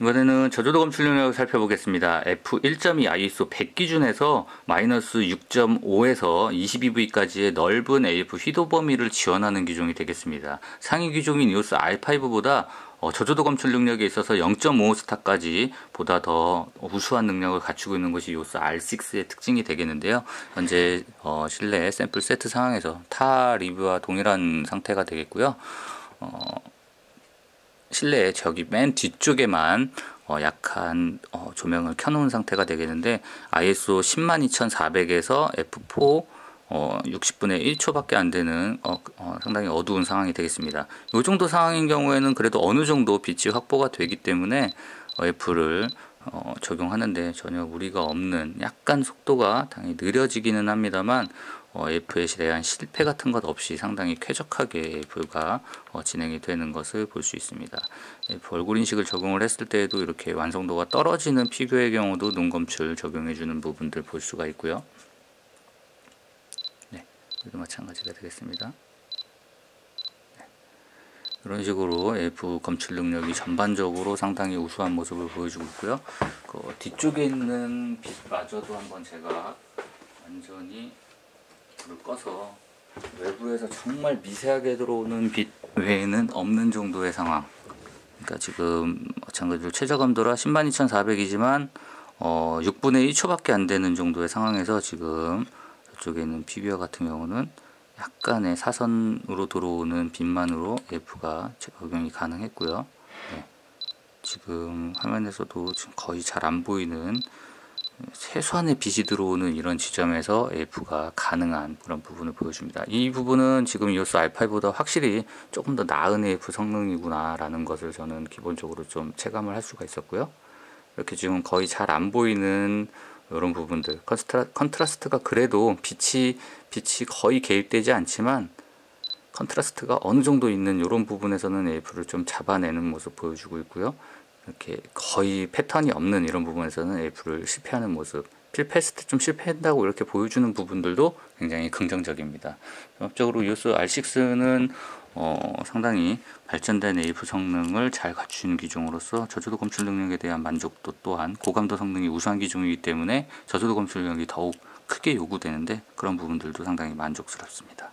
이번에는 저조도 검출 능력을 살펴보겠습니다. F1.2 ISO 100 기준에서 마이너스 6.5에서 22V까지의 넓은 AF 휘도 범위를 지원하는 기종이 되겠습니다. 상위 기종인 EOS R5보다 어, 저조도 검출 능력에 있어서 0.5스타까지 보다 더 우수한 능력을 갖추고 있는 것이 EOS R6의 특징이 되겠는데요. 현재 어, 실내 샘플 세트 상황에서 타 리뷰와 동일한 상태가 되겠고요. 어, 실내에 저기 맨 뒤쪽에만 어 약한 어 조명을 켜놓은 상태가 되겠는데 ISO 102,400에서 F4 어 60분의 1초밖에 안 되는 어, 어 상당히 어두운 상황이 되겠습니다. 이 정도 상황인 경우에는 그래도 어느 정도 빛이 확보가 되기 때문에 F를 어, 적용하는데 전혀 무리가 없는 약간 속도가 당연히 느려지기는 합니다만 어, F에 대한 실패 같은 것 없이 상당히 쾌적하게 F가 어, 진행이 되는 것을 볼 수 있습니다. F 얼굴 인식을 적용을 했을 때에도 이렇게 완성도가 떨어지는 피규어의 경우도 눈 검출 적용해주는 부분들 볼 수가 있고요. 네, 여기도 마찬가지가 되겠습니다. 이런 식으로 F 검출 능력이 전반적으로 상당히 우수한 모습을 보여주고 있고요. 그 뒤쪽에 있는 빛마저도 한번 제가 완전히 불을 꺼서 외부에서 정말 미세하게 들어오는 빛 외에는 없는 정도의 상황. 그러니까 지금 마찬가지로 최저감도라 102,400이지만 어 6분의 1초밖에 안 되는 정도의 상황에서 지금 저쪽에 있는 피규어 같은 경우는 약간의 사선으로 들어오는 빛만으로 F가 적용이 가능했고요. 네. 지금 화면에서도 지금 거의 잘 안 보이는 최소한의 빛이 들어오는 이런 지점에서 AF가 가능한 그런 부분을 보여줍니다. 이 부분은 지금 EOS R5보다 확실히 조금 더 나은 AF 성능이구나 라는 것을 저는 기본적으로 좀 체감을 할 수가 있었고요. 이렇게 지금 거의 잘 안 보이는 이런 부분들 컨트라, 컨트라스트가 그래도 빛이 빛이 거의 개입되지 않지만 컨트라스트가 어느 정도 있는 이런 부분에서는 AF를 좀 잡아내는 모습 보여주고 있고요. 이렇게 거의 패턴이 없는 이런 부분에서는 AF를 실패하는 모습 필패스트 좀 실패한다고 이렇게 보여주는 부분들도 굉장히 긍정적입니다. 종합적으로 EOS R6는 어, 상당히 발전된 AF 성능을 잘 갖춘 기종으로서 저조도 검출 능력에 대한 만족도 또한 고감도 성능이 우수한 기종이기 때문에 저조도 검출 능력이 더욱 크게 요구되는데 그런 부분들도 상당히 만족스럽습니다.